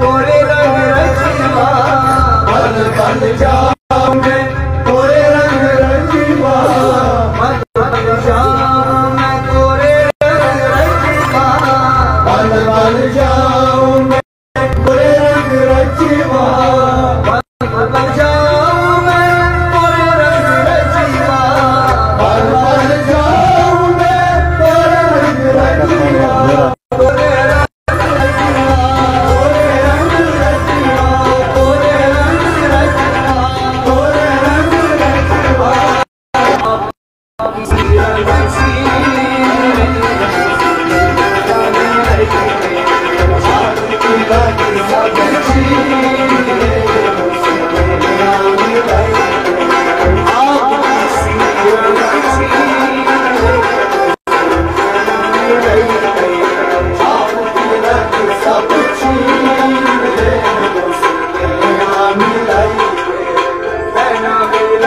तोरे रंग रखिया। बन बन जा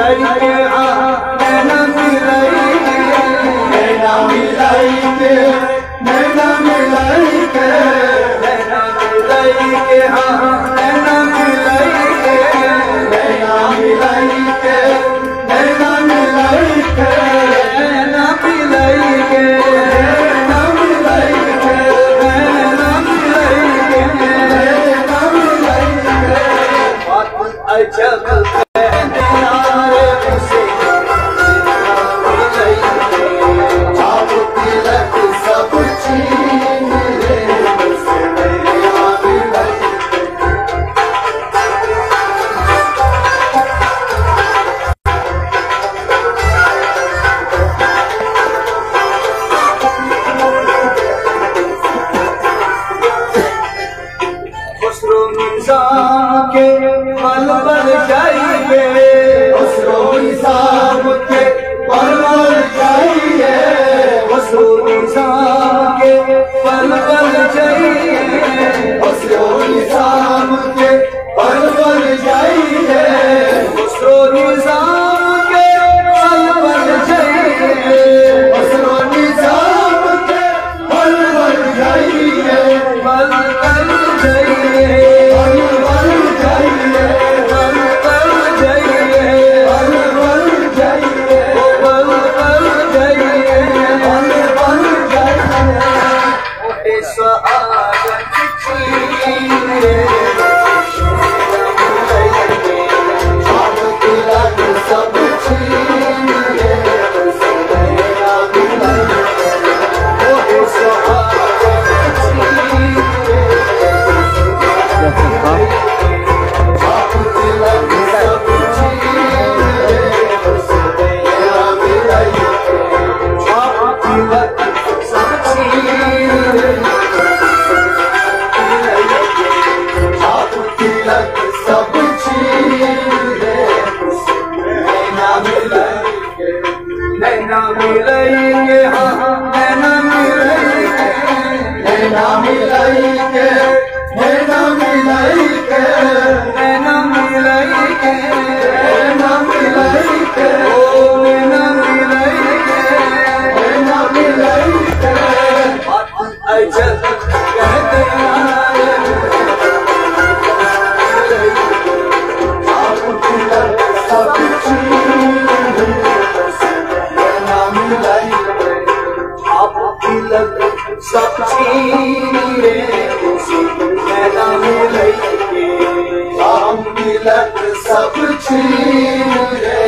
诶你还 के पल पल चाहिए उस रोई सा uh नैना मिलेंगे हाँ, हाँ नैना मिलेंगे नैना मिलेंगे नैना मिलेंगे। सब छीन रे